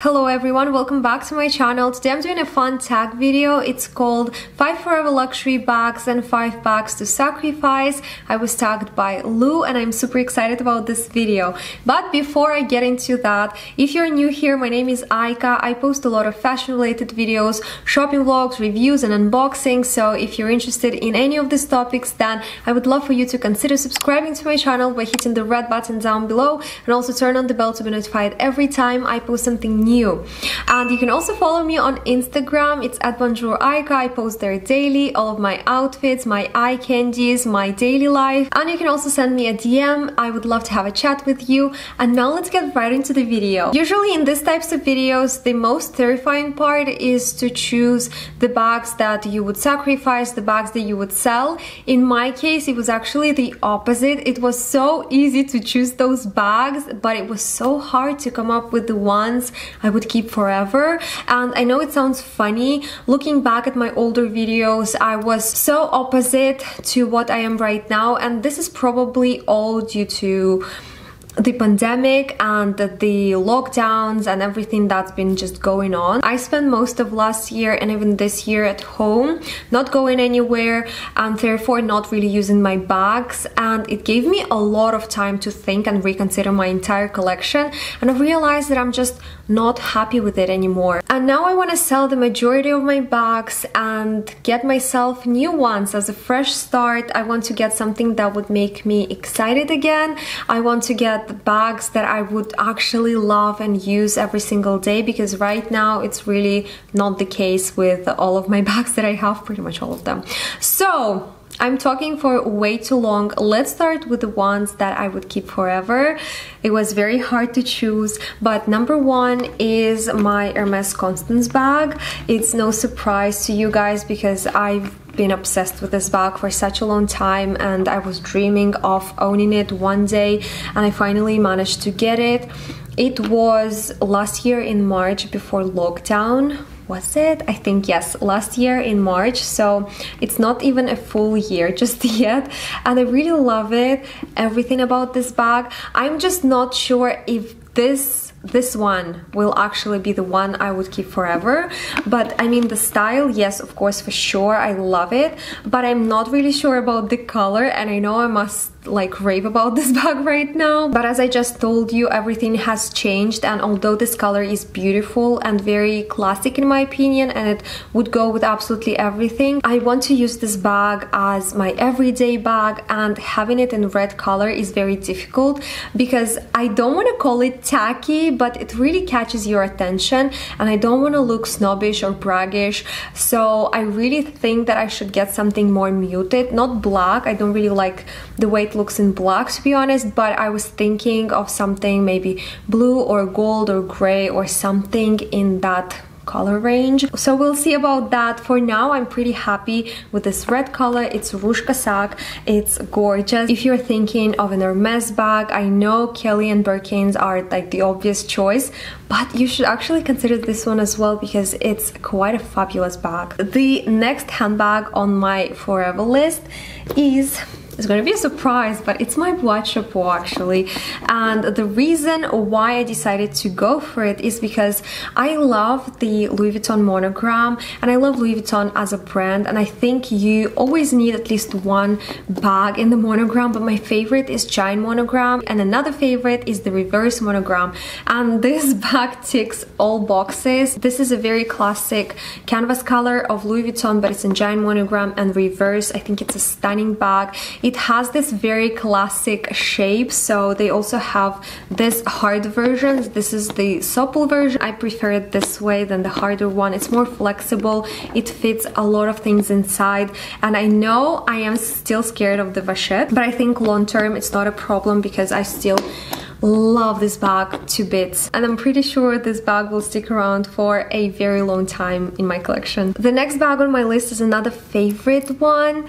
Hello everyone, welcome back to my channel. Today I'm doing a fun tag video. It's called 5 Forever Luxury Bags and 5 Bags to Sacrifice. I was tagged by Lou and I'm super excited about this video. But before I get into that, if you're new here, my name is Aika. I post a lot of fashion related videos, shopping vlogs, reviews and unboxing. So if you're interested in any of these topics, then I would love for you to consider subscribing to my channel by hitting the red button down below and also turn on the bell to be notified every time I post something new new. And you can also follow me on Instagram. It's at Bonjour Aika. I post there daily, all of my outfits, my eye candies, my daily life. And you can also send me a DM. I would love to have a chat with you. And now let's get right into the video. Usually in these types of videos, the most terrifying part is to choose the bags that you would sacrifice, the bags that you would sell. In my case, it was actually the opposite. It was so easy to choose those bags, but it was so hard to come up with the ones I would keep forever. And I know it sounds funny. Looking back at my older videos, I was so opposite to what I am right now. And this is probably all due to the pandemic and the lockdowns and everything that's been just going on. I spent most of last year and even this year at home, not going anywhere and therefore not really using my bags and it gave me a lot of time to think and reconsider my entire collection and I realized that I'm just not happy with it anymore. And now I want to sell the majority of my bags and get myself new ones as a fresh start. I want to get something that would make me excited again. I want to get the bags that I would actually love and use every single day because right now it's really not the case with all of my bags that I have, pretty much all of them. So I'm talking for way too long. Let's start with the ones that I would keep forever. It was very hard to choose, but number one is my Hermes Constance bag. It's no surprise to you guys because I've been obsessed with this bag for such a long time and I was dreaming of owning it one day and I finally managed to get it. It was last year in March before lockdown was it? I think yes, last year in March. So it's not even a full year just yet. And I really love it. Everything about this bag. I'm just not sure if this this one will actually be the one I would keep forever. But I mean the style yes of course for sure I love it. But I'm not really sure about the color and I know I must like rave about this bag right now. But as I just told you everything has changed and although this color is beautiful and very classic in my opinion and it would go with absolutely everything I want to use this bag as my everyday bag and having it in red color is very difficult because I don't want to call it tacky but it really catches your attention and I don't want to look snobbish or braggish. So I really think that I should get something more muted. Not black I don't really like the way it looks in black to be honest but I was thinking of something maybe blue or gold or gray or something in that color range. So we'll see about that. For now i'm pretty happy with this red color. It's Rouge Casaque it's gorgeous. If you're thinking of an Hermes bag i know Kelly and Birkins are like the obvious choice but you should actually consider this one as well because it's quite a fabulous bag. The next handbag on my forever list is it's gonna be a surprise, but it's my Boîte Chapeau actually. And the reason why I decided to go for it is because I love the Louis Vuitton monogram and I love Louis Vuitton as a brand and I think you always need at least one bag in the monogram, but my favorite is giant monogram and another favorite is the reverse monogram. And this bag ticks all boxes. This is a very classic canvas color of Louis Vuitton, but it's in giant monogram and reverse. I think it's a stunning bag. Has this very classic shape, so they also have this hard version. This is the supple version. I prefer it this way than the harder one. It's more flexible. It fits a lot of things inside. And I know I am still scared of the vachette, but I think long term it's not a problem because I still love this bag to bits and I'm pretty sure this bag will stick around for a very long time in my collection. The next bag on my list is another favorite one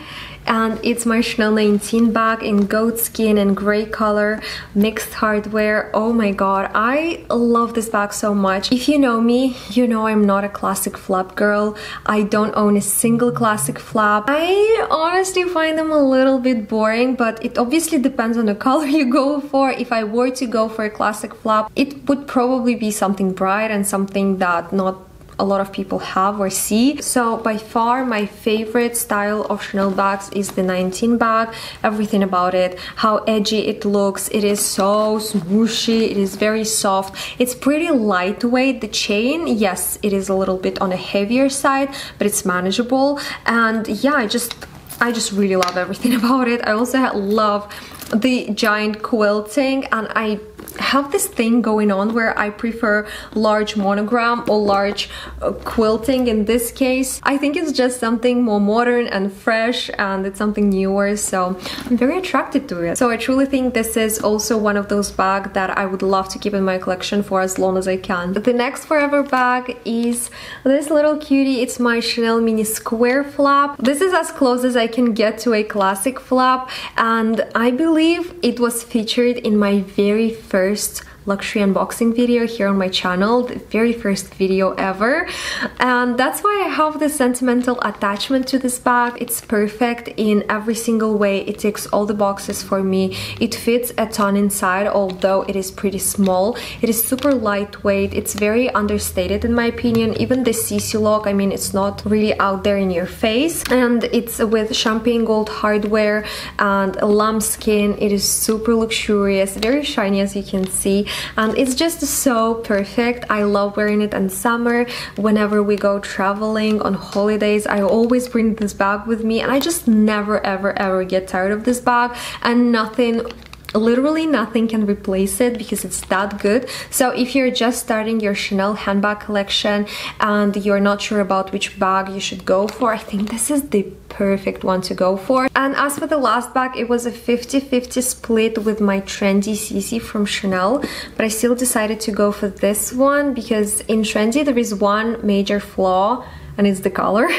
and it's my Chanel 19 bag in goat skin and gray color mixed hardware. Oh my god I love this bag so much. If you know me you know I'm not a classic flap girl. I don't own a single classic flap. I honestly find them a little bit boring but it obviously depends on the color you go for. If I were to go for a classic flap, it would probably be something bright and something that not a lot of people have or see. So by far my favorite style of Chanel bags is the 19 bag. Everything about it, how edgy it looks. It is so smooshy. It is very soft. It's pretty lightweight. The chain, yes, it is a little bit on a heavier side, but it's manageable. And yeah, I just I just really love everything about it. I also love the giant quilting and I have this thing going on where I prefer large monogram or large uh, quilting in this case. I think it's just something more modern and fresh and it's something newer so I'm very attracted to it. So I truly think this is also one of those bags that I would love to keep in my collection for as long as I can. The next forever bag is this little cutie. It's my Chanel mini square flap. This is as close as I can get to a classic flap and I believe it was featured in my very first luxury unboxing video here on my channel, the very first video ever. And that's why I have this sentimental attachment to this bag. It's perfect in every single way. It ticks all the boxes for me. It fits a ton inside, although it is pretty small. It is super lightweight. It's very understated in my opinion. Even the CC lock, I mean, it's not really out there in your face. And it's with champagne gold hardware and lambskin. It is super luxurious, very shiny as you can see and it's just so perfect. I love wearing it in summer. Whenever we go traveling on holidays I always bring this bag with me and I just never ever ever get tired of this bag and nothing literally nothing can replace it because it's that good. So if you're just starting your chanel handbag collection and you're not sure about which bag you should go for i think this is the perfect one to go for. And as for the last bag it was a 50-50 split with my trendy cc from chanel but i still decided to go for this one because in trendy there is one major flaw and it's the color.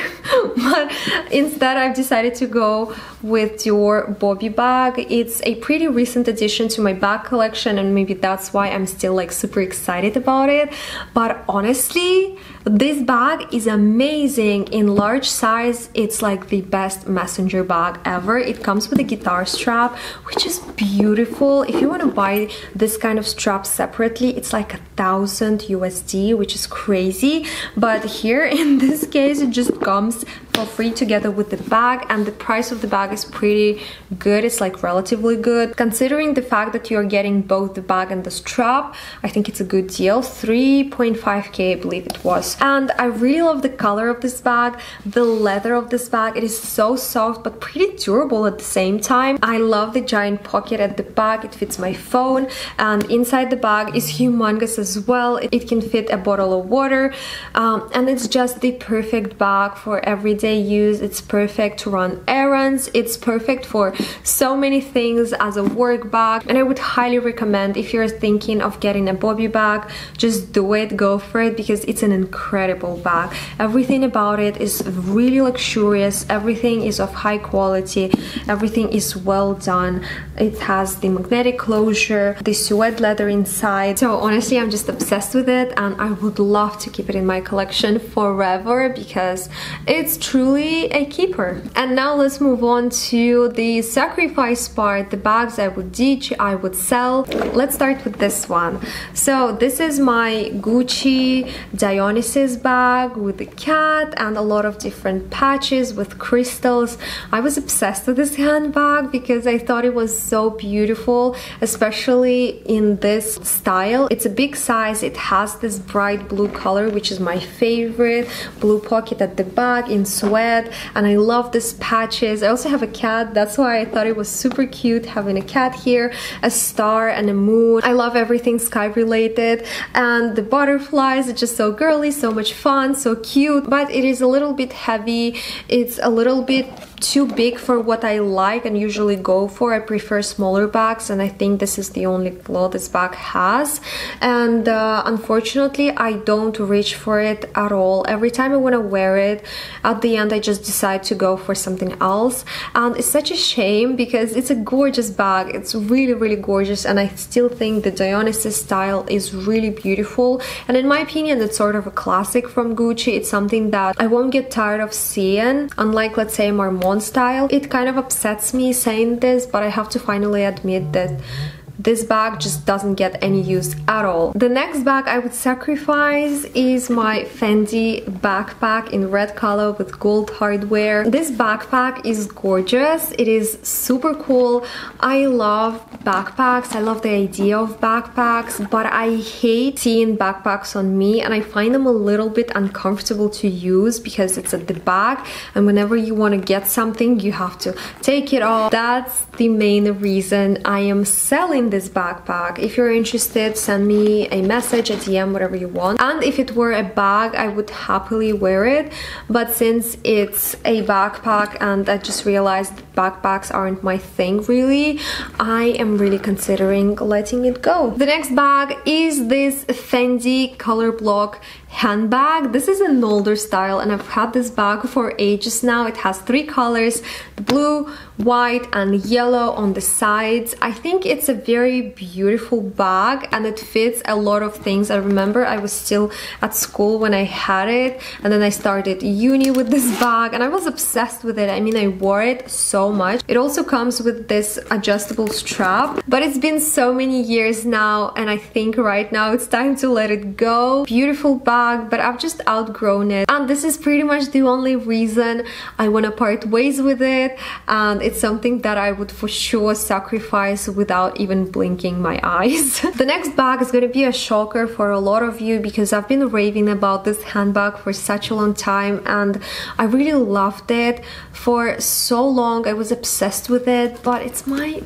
But instead I've decided to go with Dior Bobby bag it's a pretty recent addition to my bag collection and maybe that's why I'm still like super excited about it but honestly this bag is amazing in large size. It's like the best messenger bag ever. It comes with a guitar strap, which is beautiful. If you want to buy this kind of strap separately, it's like a thousand USD, which is crazy. But here in this case, it just comes for free together with the bag and the price of the bag is pretty good. It's like relatively good. Considering the fact that you're getting both the bag and the strap, I think it's a good deal. 3.5k I believe it was. And I really love the color of this bag the leather of this bag. It is so soft but pretty durable at the same time. I love the giant pocket at the back. It fits my phone. And inside the bag is humongous as well. It can fit a bottle of water. Um, and it's just the perfect bag for everyday use it's perfect to run errands it's perfect for so many things as a work bag and I would highly recommend if you're thinking of getting a bobby bag just do it go for it because it's an incredible bag. Everything about it is really luxurious. Everything is of high quality. Everything is well done. It has the magnetic closure, the suede leather inside. So honestly, I'm just obsessed with it and I would love to keep it in my collection forever because it's truly a keeper. And now let's move on to the sacrifice part, the bags I would ditch, I would sell. Let's start with this one. So this is my Gucci Dionysus bag with a cat and a lot of different patches with crystals. I was obsessed with this handbag because I thought it was so beautiful, especially in this style. It's a big size, it has this bright blue color, which is my favorite. Blue pocket at the back in suede, and I love these patches. I also have a cat, that's why I thought it was super cute having a cat here, a star and a moon. I love everything sky related, and the butterflies are just so girly, so much fun, so cute, but it is a little bit heavy. It's a little bit too big for what I like and usually go for. I prefer smaller bags and I think this is the only flaw this bag has. And uh, unfortunately, I don't reach for it at all. Every time I want to wear it, at the end I just decide to go for something else. And it's such a shame because it's a gorgeous bag. It's really, really gorgeous and I still think the Dionysus style is really beautiful. And in my opinion, it's sort of a classic from Gucci. It's something that I won't get tired of seeing. Unlike, let's say, Marmont style. It kind of upsets me saying this, but I have to finally admit that this bag just doesn't get any use at all. The next bag I would sacrifice is my Fendi backpack in red color with gold hardware. This backpack is gorgeous. It is super cool. I love backpacks. I love the idea of backpacks, but I hate seeing backpacks on me and I find them a little bit uncomfortable to use because it's at the back and whenever you want to get something, you have to take it off. That's the main reason I am selling this backpack. If you're interested, send me a message, a DM, whatever you want. And if it were a bag, I would happily wear it. But since it's a backpack and I just realized backpacks aren't my thing really, I am really considering letting it go. The next bag is this Fendi Color Block handbag. This is an older style and I've had this bag for ages now. It has three colors, blue, white and yellow on the sides. I think it's a very beautiful bag and it fits a lot of things. I remember I was still at school when I had it and then I started uni with this bag and I was obsessed with it. I mean, I wore it so much. It also comes with this adjustable strap, but it's been so many years now and I think right now it's time to let it go. Beautiful bag but I've just outgrown it. And this is pretty much the only reason I want to part ways with it. And it's something that I would for sure sacrifice without even blinking my eyes. the next bag is going to be a shocker for a lot of you because I've been raving about this handbag for such a long time and I really loved it for so long. I was obsessed with it, but it's my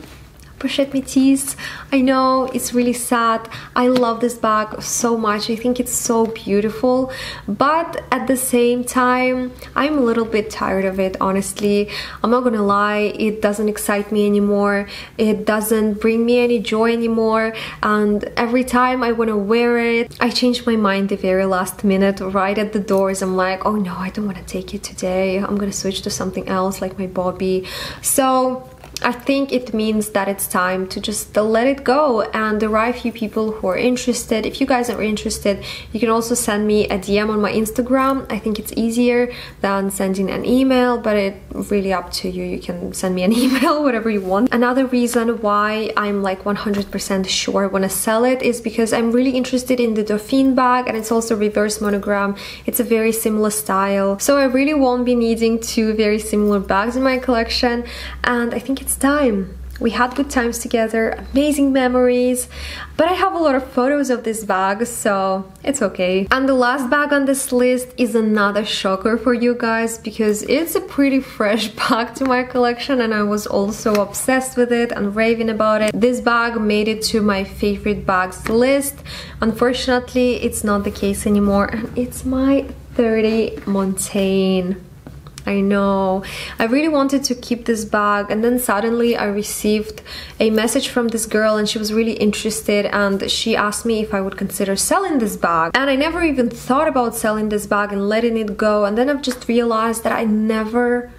Pochette Métis. I know it's really sad. I love this bag so much. I think it's so beautiful. But at the same time, I'm a little bit tired of it, honestly. I'm not gonna lie, it doesn't excite me anymore. It doesn't bring me any joy anymore. And every time I wanna wear it, I change my mind the very last minute, right at the doors. I'm like, oh no, I don't wanna take it today. I'm gonna switch to something else like my Bobby. So I think it means that it's time to just let it go and there are a few people who are interested. If you guys are interested, you can also send me a DM on my Instagram. I think it's easier than sending an email, but it's really up to you. You can send me an email, whatever you want. Another reason why I'm like 100% sure I want to sell it is because I'm really interested in the Dauphine bag and it's also reverse monogram. It's a very similar style. So I really won't be needing two very similar bags in my collection and I think it's time. We had good times together, amazing memories, but I have a lot of photos of this bag, so it's okay. And the last bag on this list is another shocker for you guys because it's a pretty fresh bag to my collection and I was also obsessed with it and raving about it. This bag made it to my favorite bags list. Unfortunately, it's not the case anymore and it's my 30 Montaigne. I know. I really wanted to keep this bag and then suddenly I received a message from this girl and she was really interested and she asked me if I would consider selling this bag. And I never even thought about selling this bag and letting it go and then I've just realized that I never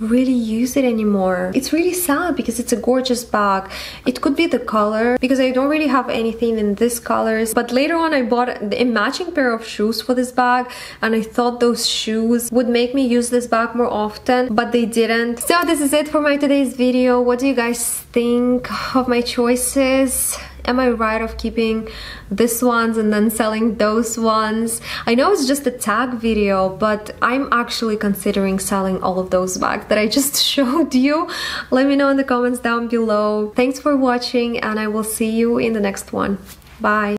really use it anymore. It's really sad because it's a gorgeous bag. It could be the color because I don't really have anything in this colors. But later on I bought a matching pair of shoes for this bag and I thought those shoes would make me use this bag more often, but they didn't. So this is it for my today's video. What do you guys think of my choices? Am I right of keeping this ones and then selling those ones? I know it's just a tag video, but I'm actually considering selling all of those bags that I just showed you. Let me know in the comments down below. Thanks for watching and I will see you in the next one. Bye!